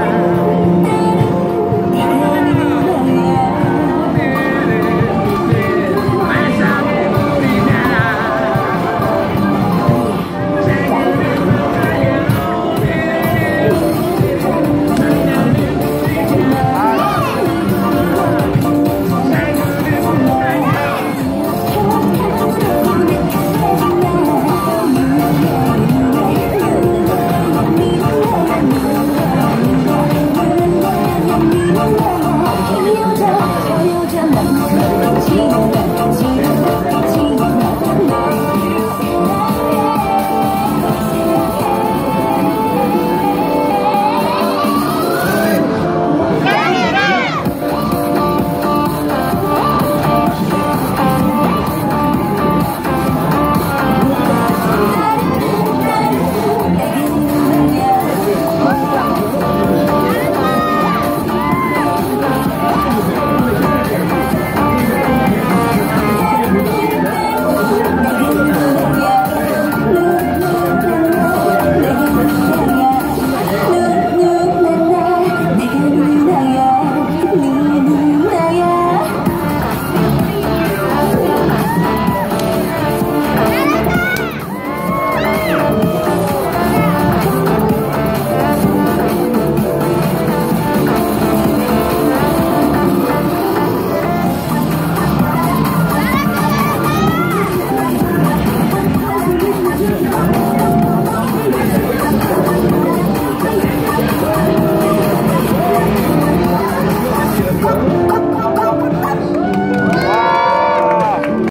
Oh.